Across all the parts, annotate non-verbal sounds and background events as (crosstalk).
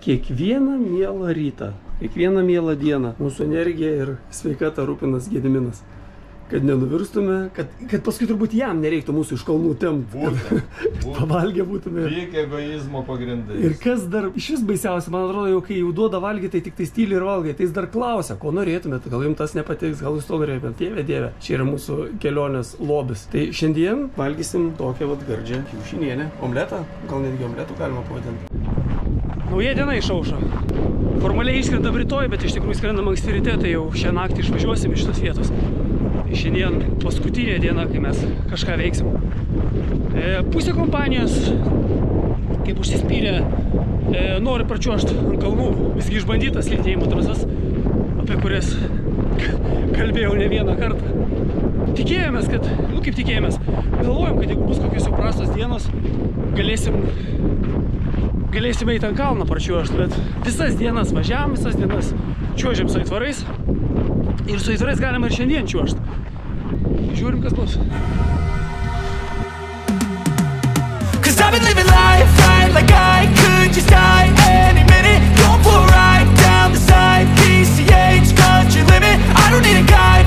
kiekvieną mielą rytą, kiekvieną mielą dieną mūsų energija ir sveikata rūpinas Gediminas. Kad nenuvirstume, kad, kad paskui turbūt jam nereiktų mūsų iš kalnų tempti. (laughs) Pavalgę būtume. Tik egoizmo pagrindai. Ir kas dar iš vis baisiausia, man atrodo, jau kai jau duoda valgyti, tai tik tai stylį ir valgai, tai jis dar klausia, ko norėtumėt, gal jums tas nepatiks, gal jūs to norėtumėt. Dieve, dieve, čia yra mūsų kelionės lobis. Tai šiandien valgysim tokią vat gardžią kiaušinienę, omletą, gal netgi omletų galima pavadinti. Nauja diena išaušo. Formaliai išskrendam rytoj, bet iš tikrųjų skrendam anksti ryte, tai jau šią naktį išvažiuosim iš tos vietos. Tai šiandien paskutinė diena, kai mes kažką veiksim. E, pusė kompanijos, kaip užsispyrė, e, nori pračiuošti ant kalnų, visgi išbandytas lėtėjimo trasas, apie kurias (laughs) kalbėjau ne vieną kartą. Tikėjomės, kad, nu kaip tikėjomės, galvojom, kad jeigu bus kokios jau prastos dienos, galėsim galėsime į tą kalną pračiuošti, bet visas dienas važiavam, visas dienas čiuožiam su aitvarais ir su aitvarais galima ir šiandien čiuošti. Žiūrim, kas bus. Cause I've been living life right like I could just die any minute Going for a ride down the side PCH country limit I don't need a guide,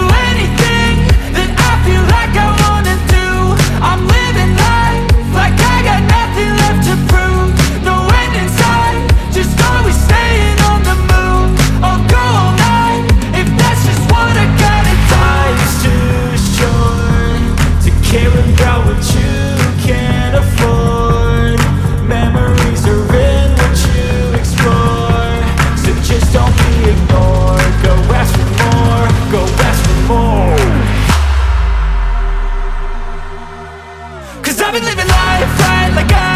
I've been living life right like I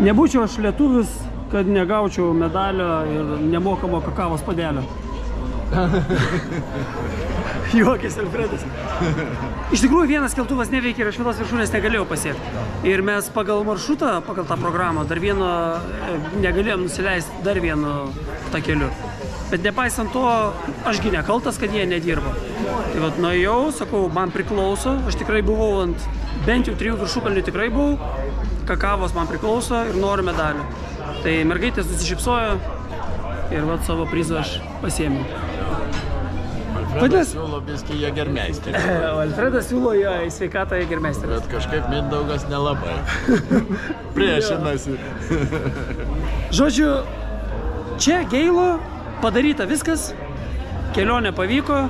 Nebūčiau aš lietuvis, kad negaučiau medalio ir nemokamo kakavos padelio. (laughs) Juokis Alfredas. Iš tikrųjų, vienas keltuvas neveikia ir aš vienos viršūnės negalėjau pasiekti. Ir mes pagal maršrutą, pagal tą programą, dar vieno e, negalėjom nusileisti dar vienu takeliu. Bet nepaisant to, ašgi nekaltas, kad jie nedirba. Tai vad nuėjau, sakau, man priklauso, aš tikrai buvau ant bent jau trijų viršukalnių tikrai buvau, kakavos man priklauso ir noriu medalių. Tai mergaitės nusišypsojo ir vad savo prizą aš pasiėmiau. Alfredas siūlo biskį jėgermeisterį, (laughs) Alfredas siūlo jo į sveikatą germeisteris. bet kažkaip Mindaugas nelabai. (laughs) Priešinasi. Žodžiu, čia Geilo padaryta viskas, kelionė pavyko,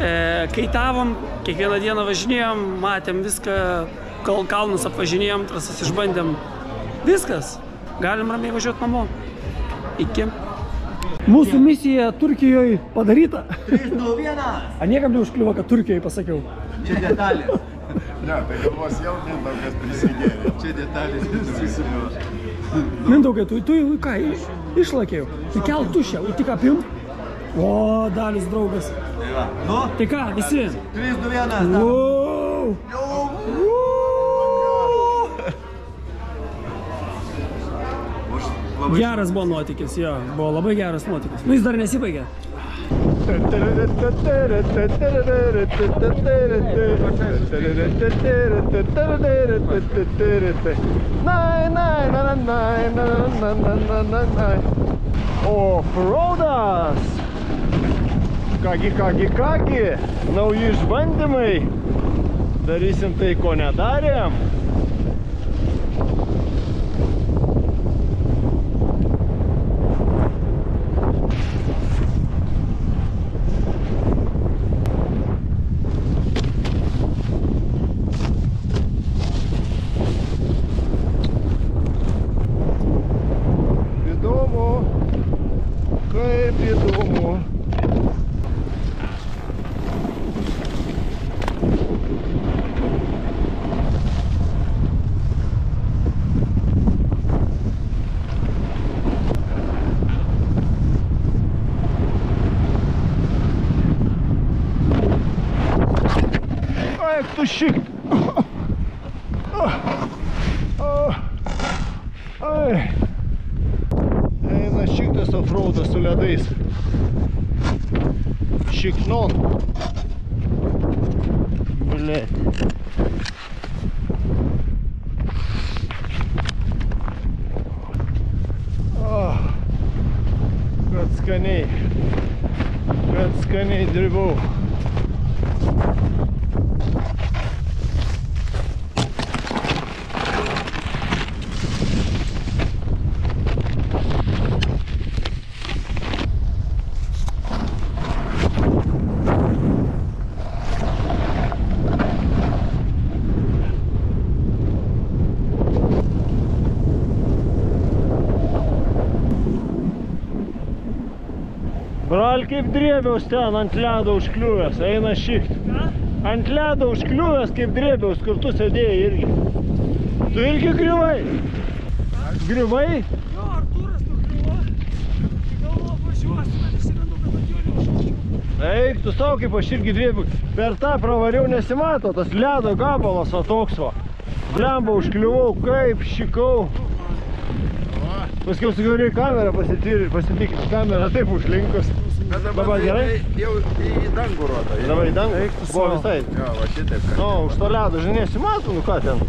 e, kaitavom, kiekvieną dieną važinėjom, matėm viską, kal kalnus apvažinėjom, trasas išbandėm. Viskas, galim ramiai važiuoti namo. Iki. Mūsų misija Turkijoje padaryta. 301. A niekam neužkliuvo, kad Turkijoje pasakiau. Čia detalė. Ne, tai galvos jau Mindaugas prisigėrė. Čia detalės susidėjo. Mindaugai, tu, tu jau ką, iš, išlakėjau. Tai kel tušę, o tik apim. O, dalis draugas. Tai va. Nu, Tai ką, visi? 321. Wow. Už labai Geras buvo nuotykis, jo, buvo labai geras nuotykis. Nu, jis dar nesibaigė. Offroadas. Kągi, kągi, kągi. Nauji išbandymai. Darysim tai, ko nedarėm. следующих... Ei, șic de să frou destul de ades. Șic non. Блядь. коней. Пять коней древов. Kaip drėbiaus ten ant ledo užkliuvęs, eina šikt. Ant ledo užkliuvęs kaip drėbiaus, kur tu sėdėjai irgi. Tu irgi griuvai? Griuvai? Jo, Artūras nukliuvo. Galvo važiuosiu, bet išsigandu, kad ant jo neužvažiuosiu. Eik, tu savo kaip aš irgi drėbiu. Per tą pravariau nesimato, tas ledo gabalas va toks va. Blemba užkliuvau, kaip šikau. Sakiau, reikia kamerą pasitikrinti. Kamera taip užlinkus. Bet Dabar gerai? Jau į dangų rodo. Dabar į dangų? Buvo visai. Jo, va šitaip. Nu, už to ledo, žinai, nesimato, nu ką ten.